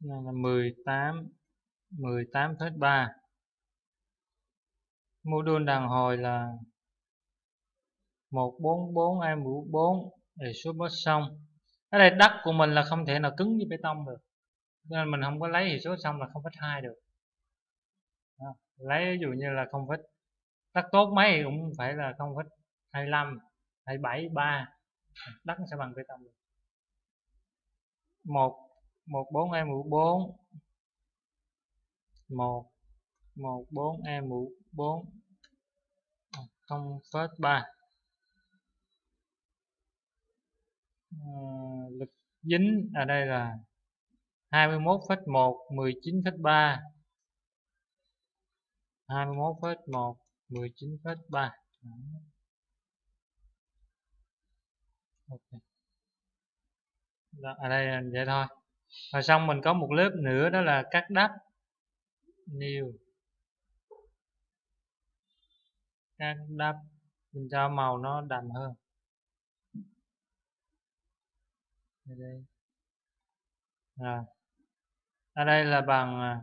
này là 18 18,3 đun đàn hồi là 144 em mũ 4 để số bớt xong ở đây đất của mình là không thể nào cứng như bê tông được. Nên mình không có lấy hệ số xong là không phách hai được. Đó. lấy ví dụ như là không phách đất tốt mấy thì cũng phải là không phách 25 27 3 đất sẽ bằng bê tông được. Một một bốn a mũ bốn. Một một bốn a mũ bốn. À, không phết ba. À, lực dính ở đây là 21,1 19,3 21,1 19,3 ok. Đó, ở đây là vậy thôi và xong mình có một lớp nữa đó là cắt đắp. New cắt đắp mình cho màu nó đậm hơn. Ở đây. Rồi. Ở đây là bằng à,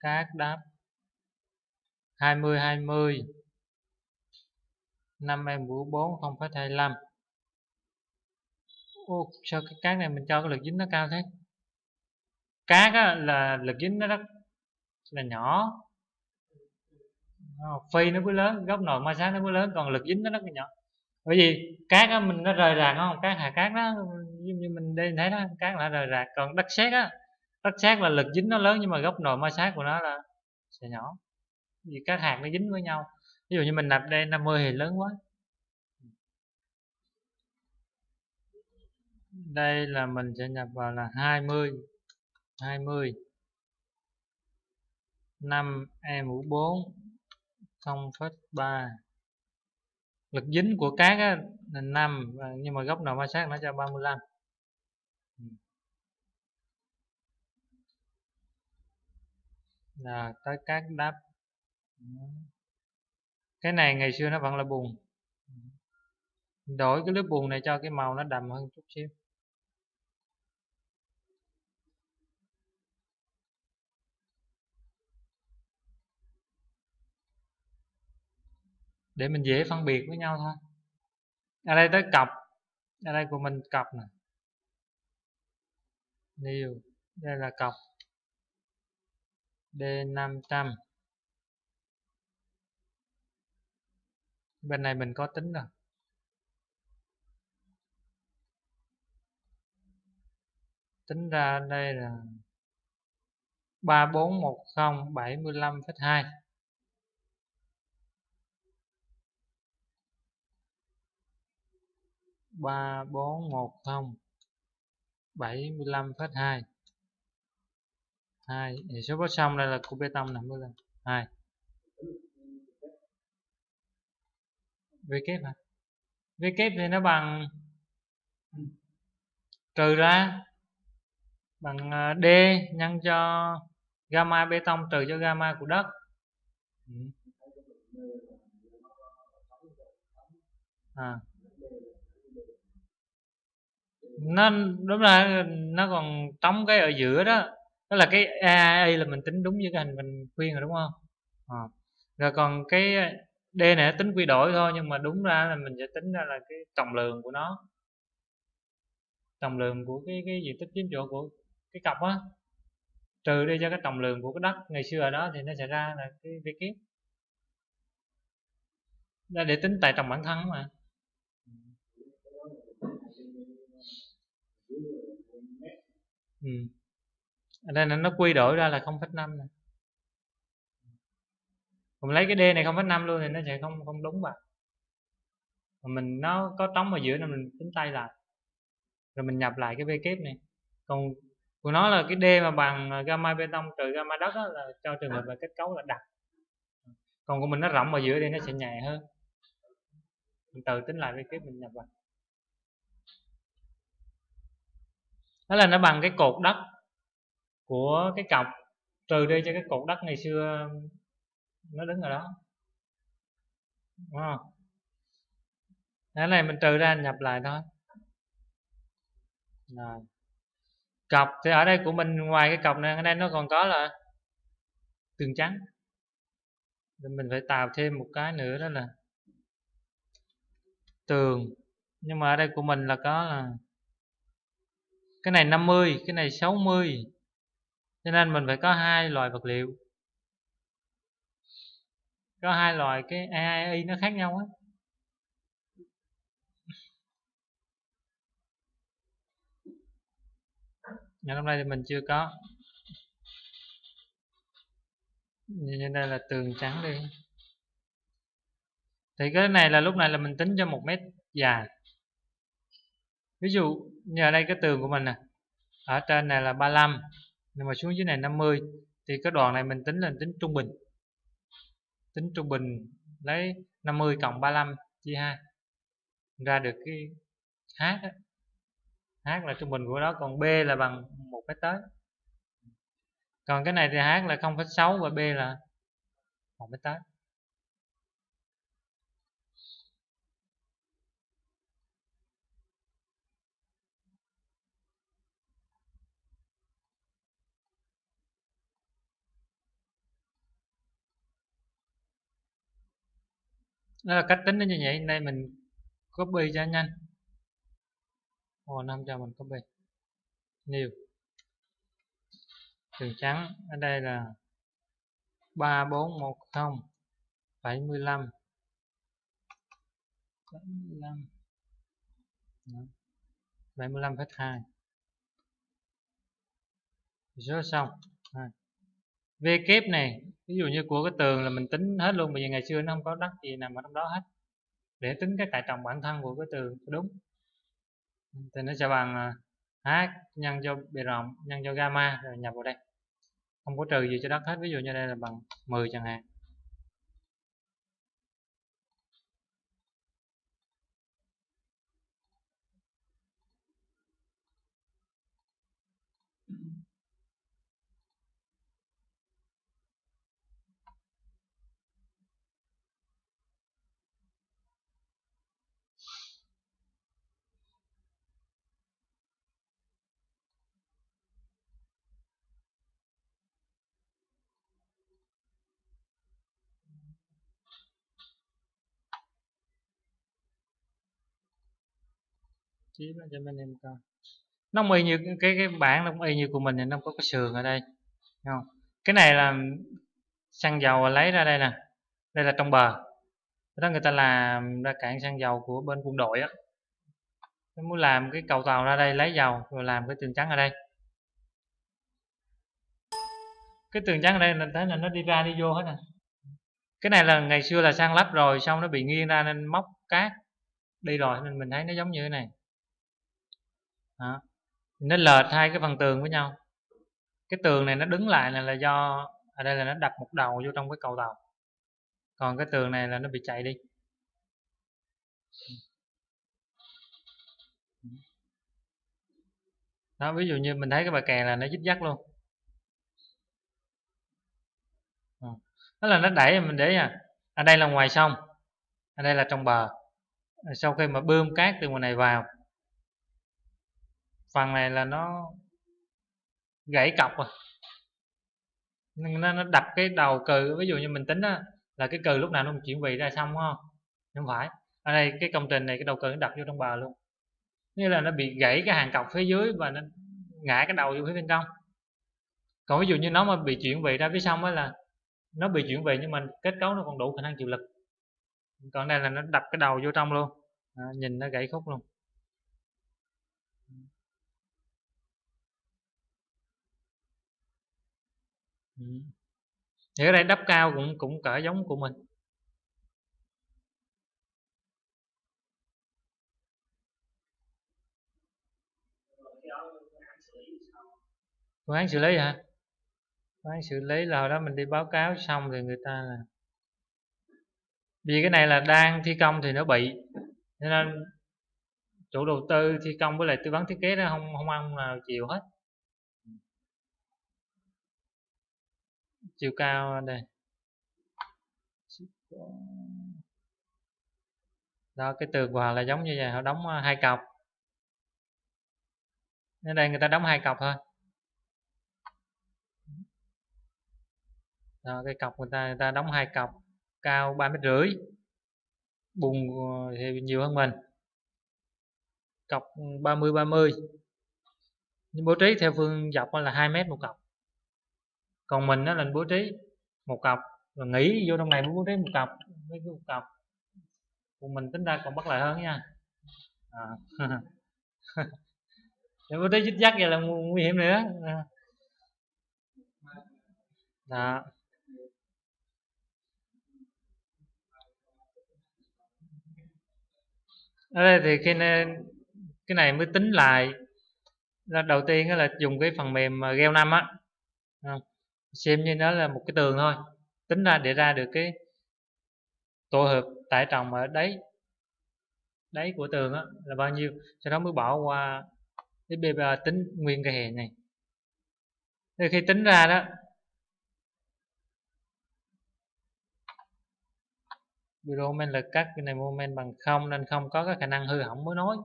cát đáp 20 20 5 em vũ 4 0,25 Ô, sao cái cát này mình cho cái lực dính nó cao thế? Cát á, là lực dính nó rất là nhỏ. Phi nó mới lớn góc nội ma sát nó mới lớn còn lực dính nó rất là nhỏ. Bởi vì cát á, mình nó rời rạc không? Cát hạ cát đó như, như mình đi thấy đó cát là rời rạc. Còn đất sét á đất sét là lực dính nó lớn nhưng mà góc nội ma sát của nó là sẽ nhỏ. Vì các hạt nó dính với nhau. Ví dụ như mình nạp đây 50 thì lớn quá. Đây là mình sẽ nhập vào là 20 20 5 e mũ 4 0,3 lực dính của cát á, là 5 nhưng mà góc nào ma sát nó cho 35 là ừ. tới cát đáp. Cái này ngày xưa nó vẫn là bùn. Đổi cái lớp bùn này cho cái màu nó đậm hơn chút xíu. Để mình dễ phân biệt với nhau thôi. Ở đây tới cọc ở đây của mình cọc nè. Nhiều đây là cọc D500 bên này mình có tính rồi. Tính ra đây là 3410 75,2 ba bốn một không, bảy mươi lăm phẩy hai. Hai số có xong đây là cục bê tông nằm lên hai. V kép hả? V kép thì nó bằng trừ ra, bằng ờ, d nhân cho gamma bê tông trừ cho gamma của đất. Ừ. À nó, đúng là nó còn trống cái ở giữa đó. Đó là cái a là mình tính đúng với cái hình mình khuyên rồi, đúng không? À. rồi còn cái d này tính quy đổi thôi, nhưng mà đúng ra là mình sẽ tính ra là cái trọng lượng của nó. Trọng lượng của cái cái diện tích chiếm chỗ của cái cọc á. Trừ đi cho cái trọng lượng của cái đất. Ngày xưa ở đó thì nó sẽ ra là cái vi kiếp để tính tại trọng bản thân mà. Ừ. ở đây là nó quy đổi ra là 0,5 này còn lấy cái d này 0,5 luôn thì nó sẽ không không đúng vào mà mình nó có trống ở giữa nên mình tính tay lại. Rồi mình nhập lại cái v kép này. Còn của nó là cái d mà bằng gamma bê tông trừ gamma đất đó, là cho trường hợp là kết cấu là đặc. Còn của mình nó rộng ở giữa đây nó sẽ nhẹ hơn. Mình tự tính lại v kép mình nhập vào đó là nó bằng cái cột đất của cái cọc, trừ đi cho cái cột đất ngày xưa, nó đứng ở đó. Đúng không? Cái này mình trừ ra nhập lại thôi. Rồi. Cọc thì ở đây của mình, ngoài cái cọc này ở đây nó còn có là tường trắng. Nên mình phải tạo thêm một cái nữa, đó là tường. Nhưng mà ở đây của mình là có là cái này 50 cái này 60 cho nên mình phải có hai loại vật liệu. Có hai loại, cái AI nó khác nhau á. Ngày hôm nay thì mình chưa có. Như đây là tường trắng đi. Thì cái này là, lúc này là mình tính cho một mét dài. Ví dụ như ở đây cái tường của mình nè. Ở trên này là 35 nhưng mà xuống dưới này 50 thì cái đoạn này mình tính là tính trung bình. Tính trung bình lấy 50 cộng 35 chia 2 ra được cái h đó. h là trung bình của đó còn b là bằng một cái tới. Còn cái này thì h là 0,6 và b là một cái tới. Đó là cách tính nó như vậy. Đây mình copy cho nhanh. Ồ, năm cho mình copy. Nhiều. Đường trắng. Ở đây là ba, bốn, một, không. Bảy mươi lăm. Bảy mươi lăm. Phẩy hai. Số xong. À. về kép này ví dụ như của cái tường là mình tính hết luôn bởi vì ngày xưa nó không có đất gì nằm ở trong đó hết. Để tính cái tải trọng bản thân của cái tường đúng. Thì nó sẽ bằng à, h nhân cho bề rộng, nhân cho gamma rồi nhập vào đây. Không có trừ gì cho đất hết. Ví dụ như đây là bằng 10 chẳng hạn. Chiếu cho bên em coi. Nó y như cái cái bảng nó cũng y như của mình thì nó có cái sườn ở đây. Không? Cái này là xăng dầu lấy ra đây nè. Đây là trong bờ. Đó người ta làm ra cảng xăng dầu của bên quân đội á. Nó muốn làm cái cầu tàu ra đây, lấy dầu, rồi làm cái tường trắng ở đây. Cái tường trắng ở đây, mình thấy là nó đi ra đi vô hết nè. Cái này là ngày xưa là sang lắp rồi, xong nó bị nghiêng ra nên móc cát đi rồi, nên mình thấy nó giống như thế này đó. nó lệch hai cái phần tường với nhau. Cái tường này nó đứng lại là, là do ở đây là nó đập một đầu vô trong cái cầu tàu. Còn cái tường này là nó bị chạy đi. Đó ví dụ như mình thấy cái bà kè là nó dít dắt luôn. Ừ. Đó là nó đẩy mình để à. Ở đây là ngoài sông. Ở đây là trong bờ. Sau khi mà bơm cát từ ngoài này vào phần này là nó gãy cọc à. rồi nó, nó đập cái đầu cừ ví dụ như mình tính á, là cái cừ lúc nào nó chuyển vị ra xong không? Không phải. Ở đây cái công trình này cái đầu cừ nó đập vô trong bờ luôn. Như là nó bị gãy cái hàng cọc phía dưới và nó ngã cái đầu vô phía bên trong. Còn ví dụ như nó mà bị chuyển vị ra phía xong á là nó bị chuyển vị nhưng mà kết cấu nó còn đủ khả năng chịu lực. Còn đây là nó đập cái đầu vô trong luôn. À, nhìn nó gãy khúc luôn. Ừ. thì ở đây đắp cao cũng cũng cỡ giống của mình. Phương án xử lý hả? Phương án xử lý là hồi đó mình đi báo cáo xong thì người ta là vì cái này là đang thi công thì nó bị nên chủ đầu tư thi công với lại tư vấn thiết kế nó không không ăn nào chịu hết. Chiều cao à, đây. Đó cái tường của họ là giống như vậy họ đóng à, hai cọc. Ở đây người ta đóng hai cọc thôi. Đó, cái cọc người ta người ta đóng hai cọc cao ba mét rưỡi bùng ờ, thì nhiều hơn mình. Cọc ừ, 30 30 nhưng bố trí theo phương dọc là 2 mét một cọc còn mình nó là bố trí một cọc, rồi nghỉ vô trong này mới bố trí một cọc với một cọc. Còn mình tính ra còn bất lợi hơn nha. À. bố trí dứt dắt vậy là nguy hiểm nữa. À. Đó. Ở đây thì khi cái này mới tính lại. Là đầu tiên là dùng cái phần mềm Geo 5 á xem như nó là một cái tường thôi. Tính ra để ra được cái tổ hợp tải trọng ở đáy đáy của tường đó, là bao nhiêu sau đó mới bỏ qua cái bề tính nguyên cái hệ này. Thì khi tính ra đó moment lực cắt cái này moment bằng không nên không có cái khả năng hư hỏng mối nối.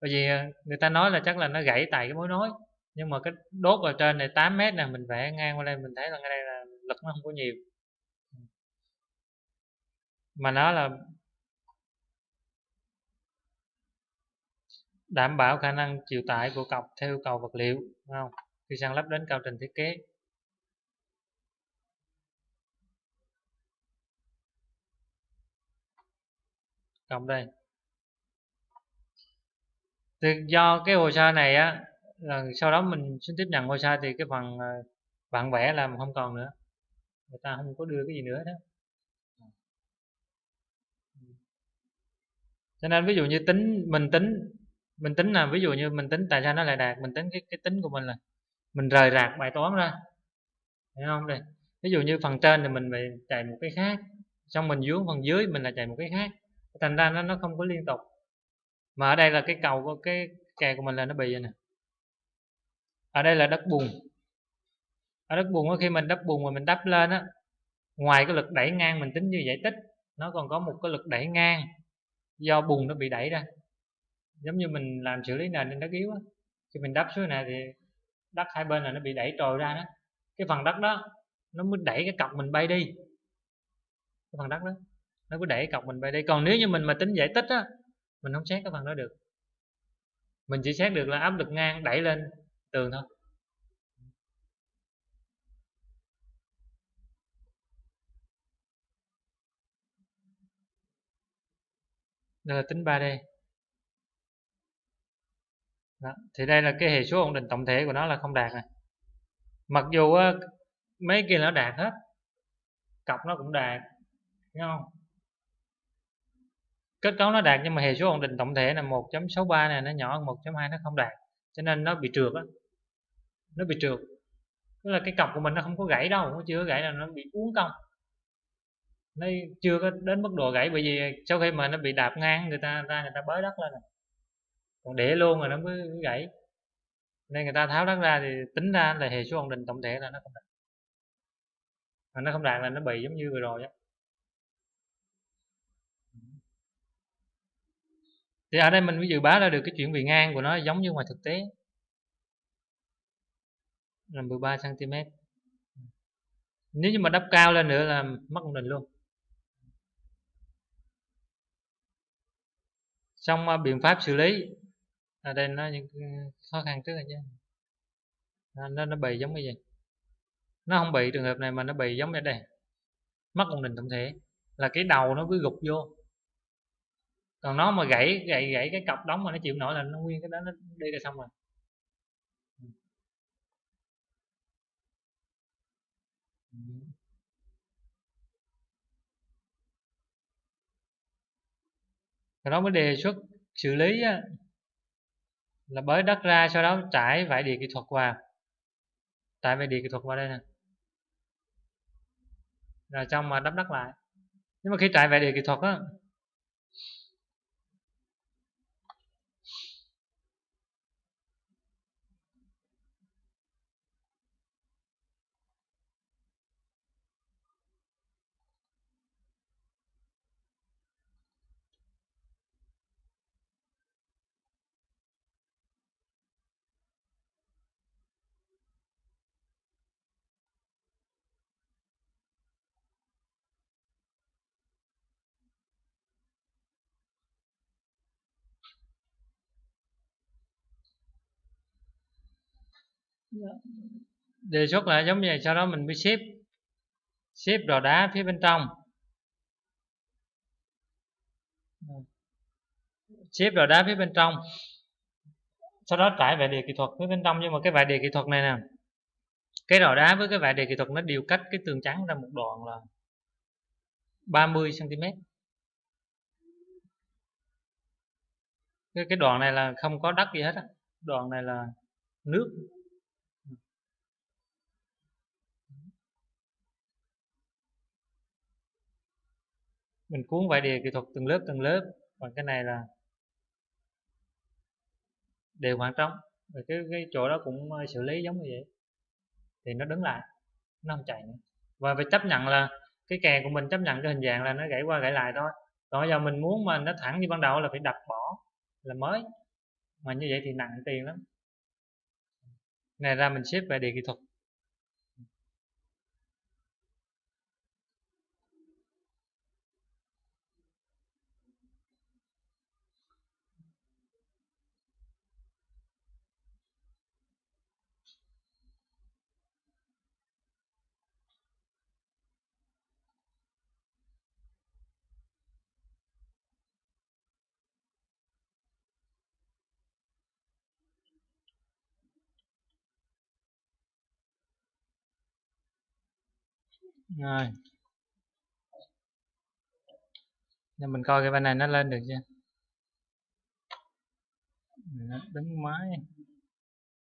Bởi vì à, người ta nói là chắc là nó gãy tại cái mối nối nhưng mà cái đốt ở trên này 8 mét nè, mình vẽ ngang qua đây, mình thấy là cái đây là lực nó không có nhiều. Mà nó là đảm bảo khả năng chịu tải của cọc theo yêu cầu vật liệu không? Khi sang lắp đến cao trình thiết kế. Cộng đây. Thì do cái hồ sơ này á là sau đó mình xin tiếp nhận ngôi sao thì cái phần ờ, bạn vẽ là không còn nữa. Người ta không có đưa cái gì nữa đó cho nên ví dụ như tính mình tính mình tính là ví dụ như mình tính tại sao nó lại đạt mình tính cái cái tính của mình là mình rời rạc bài toán ra. Hiểu không? Đây ví dụ như phần trên thì mình phải chạy một cái khác xong mình dưới phần dưới mình là chạy một cái khác thành ra nó nó không có liên tục. Mà ở đây là cái cầu của cái kè của mình là nó bị vậy nè ở đây là đất bùn. Ở đất bùn khi mình đắp bùn mà mình đắp lên á, ngoài cái lực đẩy ngang mình tính như giải tích, nó còn có một cái lực đẩy ngang do bùn nó bị đẩy ra. Giống như mình làm xử lý nền nên đất yếu á, khi mình đắp xuống này thì đất hai bên là nó bị đẩy trồi ra đó. Cái phần đất đó, nó mới đẩy cái cọc mình bay đi. Cái phần đất đó, nó cứ đẩy cọc mình bay đi. Còn nếu như mình mà tính giải tích á, mình không xét cái phần đó được. Mình chỉ xét được là áp lực ngang đẩy lên tường thôi. Đây là tính 3D đó. thì đây là cái hệ số ổn định tổng thể của nó là không đạt này mặc dù mấy kia nó đạt hết, cọc nó cũng đạt thấy không? Kết cấu nó đạt nhưng mà hệ số ổn định tổng thể là 1.63 này, nó nhỏ hơn 1.2 nó không đạt, cho nên nó bị trượt á nó bị trượt. Tức là cái cọc của mình nó không có gãy đâu, nó chưa có gãy là nó bị uốn cong. Nó chưa có đến mức độ gãy bởi vì sau khi mà nó bị đạp ngang, người ta ra người ta bới đất lên rồi. còn để luôn rồi nó mới gãy. Nên người ta tháo đất ra thì tính ra là hệ số ổn định tổng thể là nó không đạt. Mà nó không đạt là nó bị giống như vừa rồi á. Thì ở đây mình mới dự báo ra được cái chuyện bị ngang của nó giống như ngoài thực tế là 13 cm nếu như mà đắp cao lên nữa là mất ổn định luôn. Trong à, biện pháp xử lý. Ở đây nó những khó khăn trước rồi chứ à, nó, nó, nó bị giống như vậy. Nó không bị trường hợp này mà nó bị giống như đây. Mất ổn định tổng thể. Là cái đầu nó cứ gục vô. Còn nó mà gãy gãy gãy cái cọc đóng mà nó chịu nổi là nó nguyên cái đó nó đi ra xong rồi. Rồi đó mới đề xuất xử lý á, là bới đất ra sau đó trải vải địa kỹ thuật vào. Tại vải địa kỹ thuật vào đây nè. Rồi trong mà đắp đất lại. Nhưng mà khi trải vải địa kỹ thuật á đề xuất là giống như vậy sau đó mình mới xếp xếp rò đá phía bên trong. Xếp rò đá phía bên trong. Sau đó trải vải đề kỹ thuật phía bên trong nhưng mà cái vải đề kỹ thuật này nè cái rò đá với cái vải đề kỹ thuật nó đều cách cái tường trắng ra một đoạn là 30 cm cái, cái đoạn này là không có đất gì hết á. Đoạn này là nước. Mình cuốn vải đề kỹ thuật từng lớp từng lớp. Còn cái này là đều khoảng trống rồi cái, cái chỗ đó cũng ờ, xử lý giống như vậy. Thì nó đứng lại nó không chạy nữa. Và phải chấp nhận là cái kè của mình chấp nhận cái hình dạng là nó gãy qua gãy lại thôi. Còn giờ mình muốn mà nó thẳng như ban đầu là phải đập bỏ là mới. Mà như vậy thì nặng tiền lắm. Này ra mình xếp về đề kỹ thuật. Rồi. Nên mình coi cái bên này nó lên được chưa? Nó đứng máy